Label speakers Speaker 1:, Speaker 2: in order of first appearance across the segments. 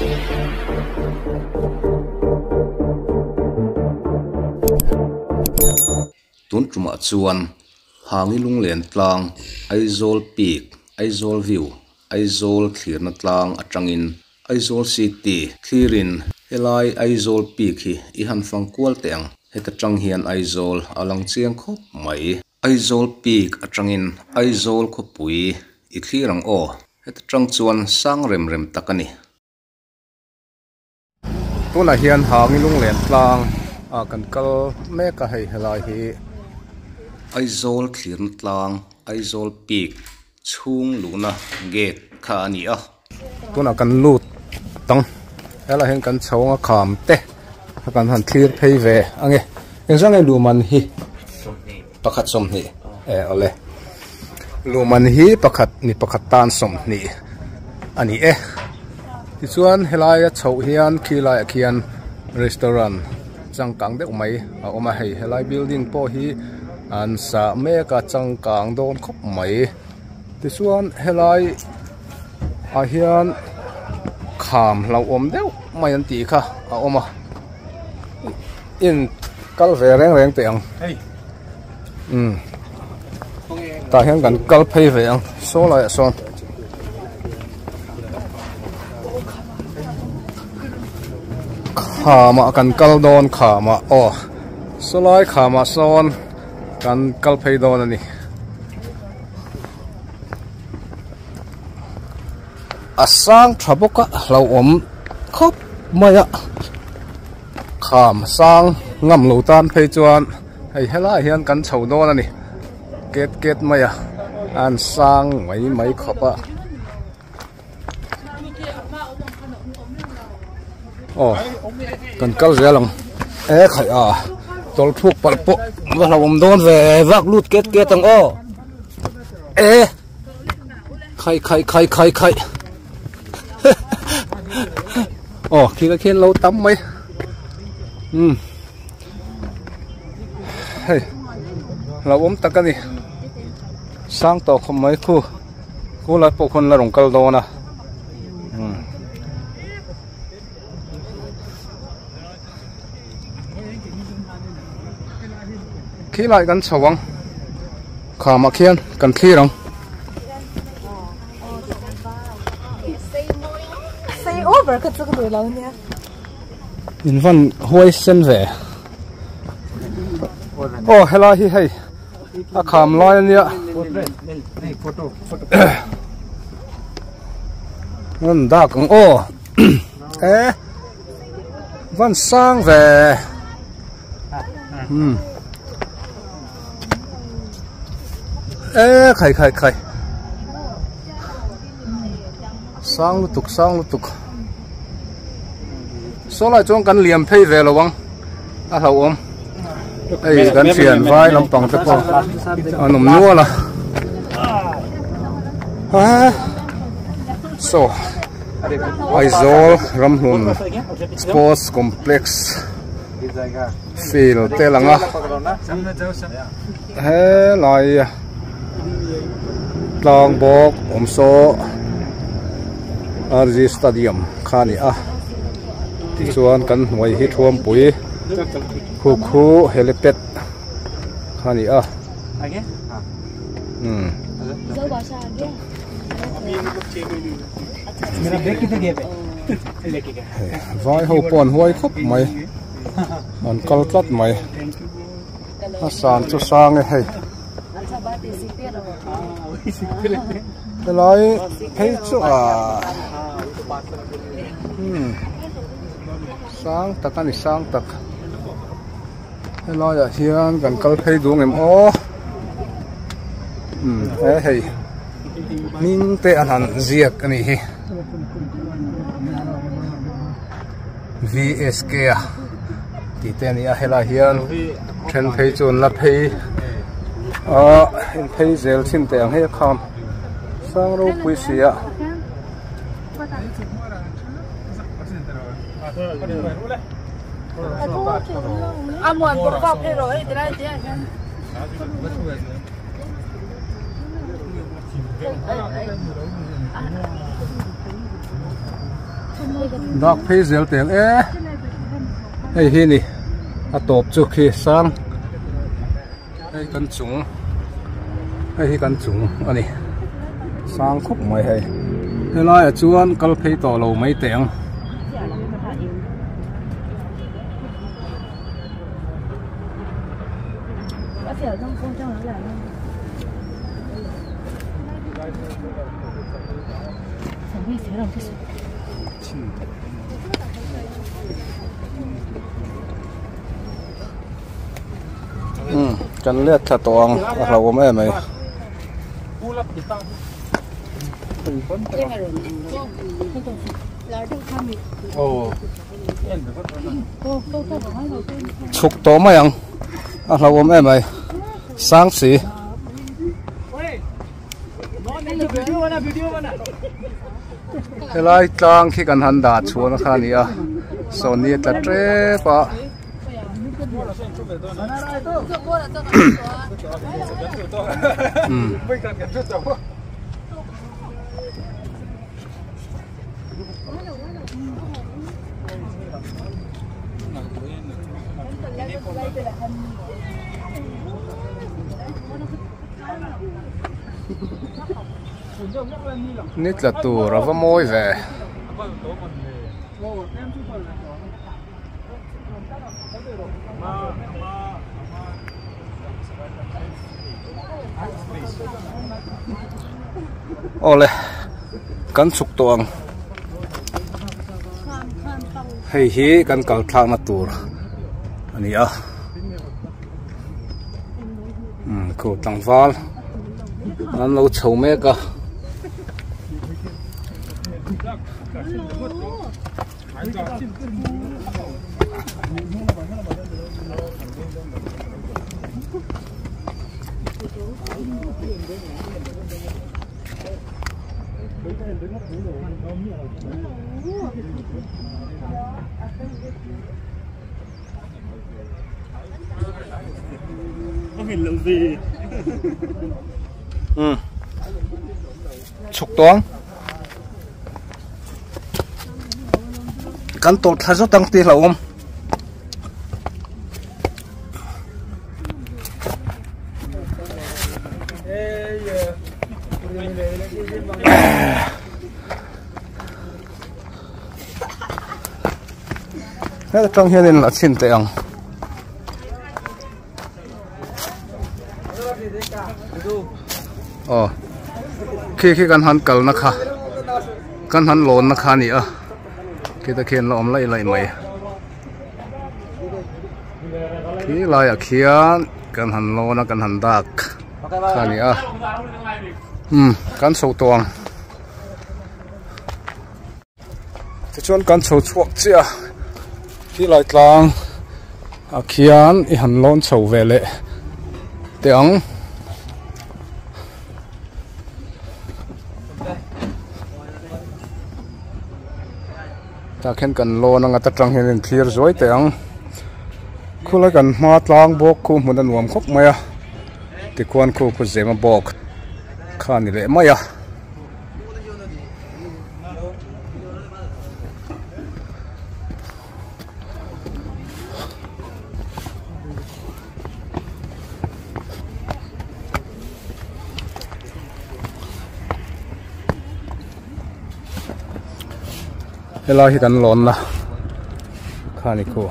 Speaker 1: tun tuma chuan hangi lung len tlang aizol peak aizol view aizol thlir na tlang atangin aizol city thlirin helai aizol peak hi i han fang kual teng heta tang hian aizol alang chiang khop mai aizol peak atangin aizol khopui i thlirang o heta tang chuan sang rem rem takani. ตัวละเฮียนหางลุงเหลียญกลางอากันกลแม่ก็ให้ลายฮีไอโซลเขียนกลางไอโซลปีกช่วงลูนะเกตขานี้อะตัวน่ะกันลูดตองแล้วเราเห็นกันชงขามเตะกันหันคลีดเพย์เวอังเงี้ยยังสั่งไอ้ลูมันฮีประคัดสมนีเออเอาเลยลูมันฮีประคัดนี่ประคัดตานสมนีอันนี้เอ๊ะ ti chuan helai a chho hian khilai a khian restaurant. Chang kang deuh mai a oma hei helai building po hi an sa meka chang kang don khop mai ti chuan helai a hian kham lo om deuh mai an ti kha. A oma in kal ve reng reng te ang. Um ta hian kan kal phei ve ang so lai son khờ mà cần khama kan kal mà khama. Oh, Số so lai mà son cần kal phei don này à sang thà bốc á lâu thaboka khóc mày khop maya. Mà sang ngầm lo tan phei chuan. Hei hiện cần chầu chho này kết kết mày maya. Ăn sang mấy mấy khóc á ồ cần cao rẻ lòng é khải à. Tol thuốc bật bộ. Và là ông đón về vác lút kết kết tăng ô é khai khai khai khai khai ồ, khi cái khen lâu tắm mấy. Ừ. Hey. Là ốm tắc cái gì? Sang tàu không mấy khu. Khu lại bộ con là rồng cao đó nè khi lại gần sầu vắng khả mà khiên cần khi không
Speaker 2: say over cái cái đuổi lâu nha.
Speaker 1: In văn huay sen về oh hello hi hey a kham loi nia ngon da cũng ô ê văn sang về hmm ê khai khai khai sang lúc tục sang lúc tục. Số lại trong căn liềm phê về là vâng à hậu ông đây căn phiền vai làm bằng tất cả à nằm nua là. À. So Aizol Ramlun Sports Complex. Field te langa he lai tlang bok Omso, RG stadium khani a. Ti chuan kan hnuai hi thuam pui. Khu khu helipad khani a. Hmm. Hậu ho pon Khúc Mày, mai. An kal tlat mai. Asan chu sang e hei lai hei chu a hmm sang tak ani sang tak helai a hian kan kal phei dung em o hmm e hei ming te an han ziak ani hi VSK à thì tên này là hiền trên thấy chôn là thấy à thấy zel xin tiền hay không? Sang đâu quý sĩ à
Speaker 2: à muốn bột cọc đi rồi thì đây thì
Speaker 1: dak phei zel tel e hei hi ni a top chu khi sang. Hei kan chung hei kan chung? Ani. Sang khúc mai hei helai a chuan kal phei to lo mai teng ừ cần liệt thật toang
Speaker 2: à lâu mấy mày ồ
Speaker 1: chục tổ mấy ăn. À lâu mấy mày sáng xí cái lai tlang khi cần hành đạt xuống nó khá nia Sony ta tre pa ừ nít là tù rồi có môi về. Ole kan suk tuang hei hi kan kal thlang na tur ani a Hmm, ko tangwal an lo chho me ka có hình lượng gì? Ừ. chục toán. Cán tột thay rất tăng tiền là ông แล้วต้องเฮียนละชินเตียงโอ้คือขี้กันหันกลนะคะกันหันโลนนะคะนี่อะคือตะเคียนลอมไล่ไล่ไหมขี้ลายอะเขียนกันหันโลนะกันหันดักค่ะนี่อะอืมกันสูตวงจะชวนกันสูตวงเจ้า tuang Khi lại mày à khi lon sầu ve lệ. Tiếng, ta khen kan lo na ta tang hen clear zoi tiang khula kan ma tlang bok khu mun an nuam khop maya ti kwan khu khu zema bok khan ni le maya helai à. hi kan na khani ko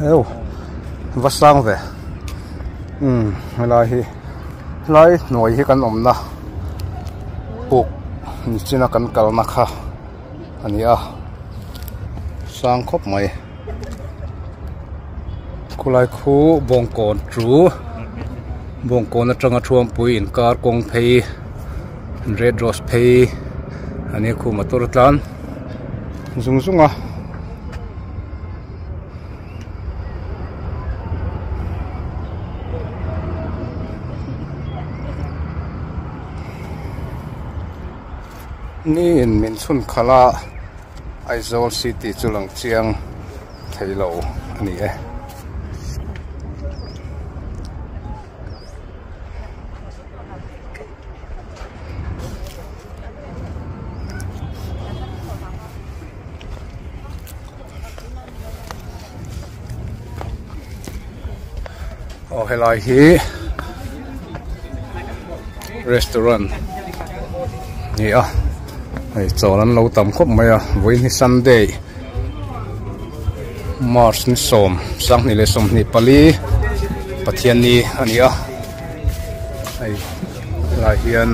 Speaker 1: Ew, vật sang về ừ lại hi lại nuôi hi cần om na. Buộc như thế nào cần cần nắc ha anh ya sang khóc mày khu lại khu bông cồn chú bông cồn nó trăng chuông bụi in car công pay red rose pay anh ấy khu mà tôi tan zung zung à ni miền min chun khala Aizawl City chu lang chiang thei lo ani e eh. Oh, hello here restaurant. Ni ai cholan lo tam khop mai a voi ni sunday mars ni som sang ni le som, ni pali pathian ni, ani a. Ai lai hian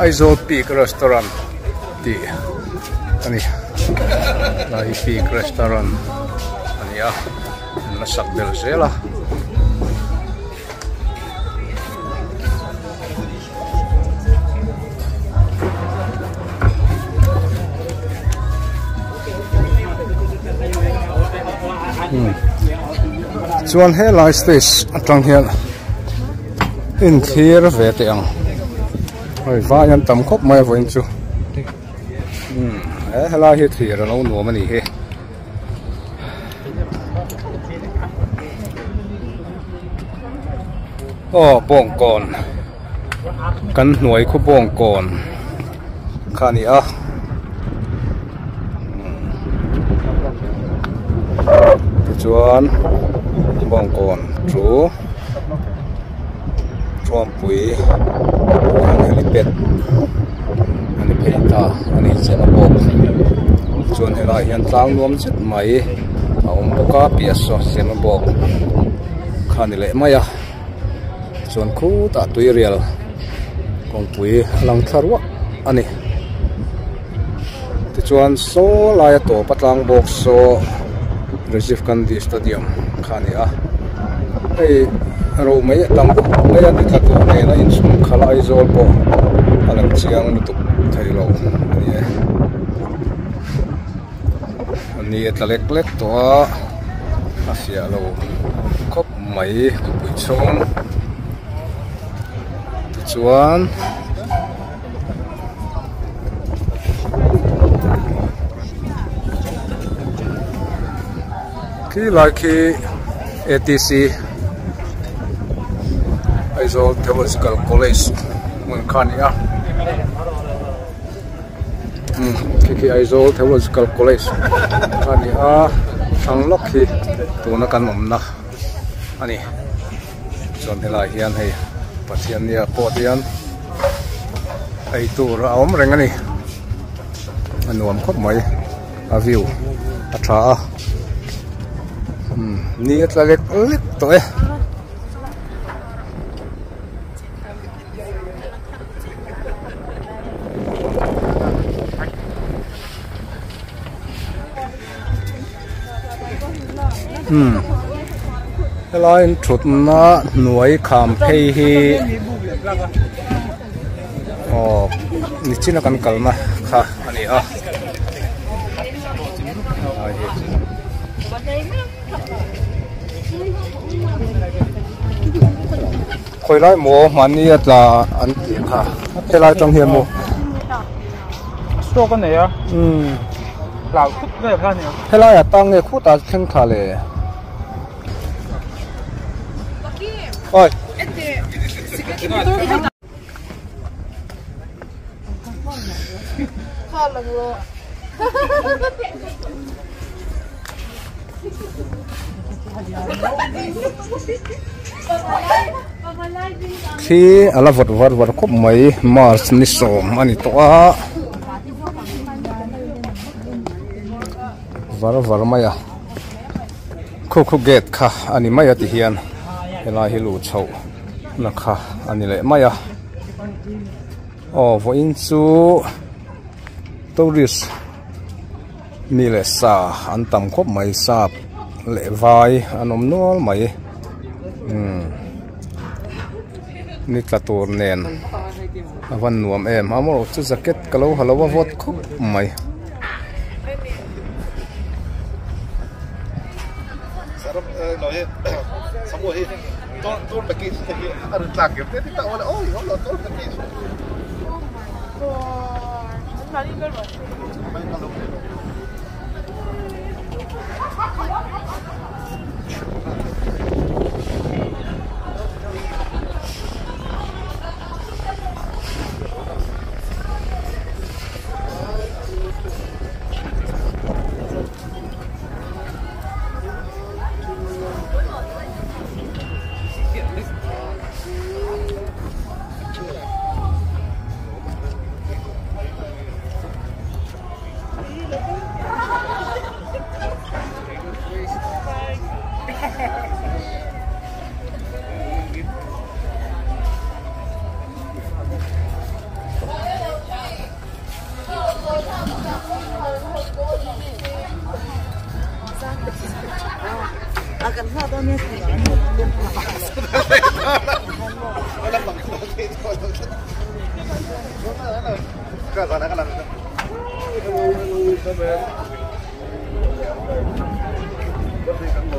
Speaker 1: Aizawl Peak Restaurant. Ti ani. Lai Peak Restaurant. Ani a. Na sak del zela chuan he lai stage atang hian in thir ve te ang hoi va yan tam khop mai voin chu. Hm he lai hi thir lo nuam ani he. Oh bong kon kan hnuai khu bong kon khani a. Hmm. Chuan bong kon anh truam pui ani li pet ani peita ani chema bok chuan helai hian ông nuam cá mai a awm boka piaso chema bok lệ le à, chuan khu ta tui rial kong pui lang quá anh ti chuan so lai to patlang bok so Rajiv Gandhi Stadium. Khani a ei ro mai tam mai an tha tu nei na in sum khala ai zol po alang chiang nu tu thai lo ani e ni et lek lek to a asia lo khop mai ku pui chong chuan khi lại khi ATC Aizawl Theological College, mun khania um hmm, khi khi Aizawl Theological College khania thang lok hi tuna kan mom na ani chon helai hian hei pathian à, nia po tian ai tu ra om reng ani anuam khop mai a view. A tha ni tla lek lek to e hmm. Helai in thut nó nuôi kham phei hi. Oh nó china cần kalna kha ani a ai hi khoi lai mo man ni at la an ti kha. He lai trong hian mo.
Speaker 2: Số cái này á,
Speaker 1: um
Speaker 2: lão khúc về phan này.
Speaker 1: he lai a tang nge khu ta theng kha le. Oi.
Speaker 2: Kha lang lo.
Speaker 1: khi à, là vật vật vật có mấy mars ni som anh to vật vật var maya khu khu gate kha, anh ani à ti hiền. Là hi lu chho nè kha ani le maya o vô in su tourist ni le sa anh tam có mấy sao le vai anom nual mai um ni tla tur nen awan nuam em. Amro chu jacket kalo halowa vot khop mai sarap
Speaker 2: no he samo he ton ton baki he ar tlak ke te ta wala oh yo lo ton baki cái gì 看咋那个了？这边，这边，这边，这边，这边，这边，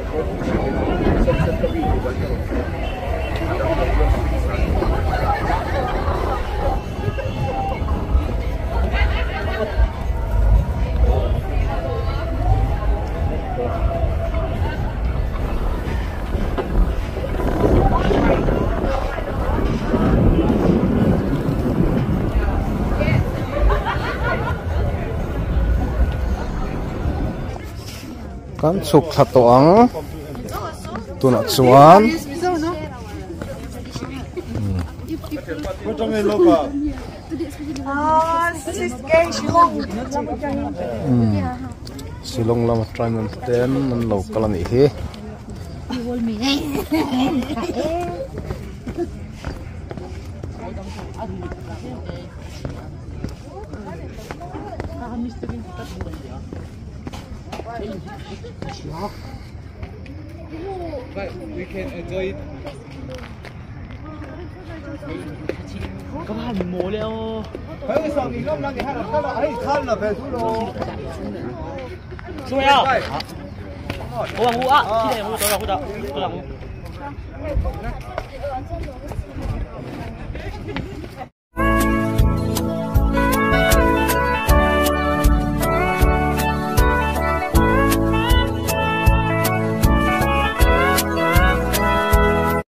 Speaker 2: 这边，这边，这边，这边，这边，
Speaker 1: kan chuk thla to ang tuna chuan silong lama traiman ten an local ani hi But we can enjoy it. các bạn múa
Speaker 2: leo. Hơi sợ mình không? Đang thì hát là hát là ấy khăn là về xuống rồi. Xuống leo ô bằng ngũ á khi này ngũ tôi là ngũ đó. Tôi là ngũ.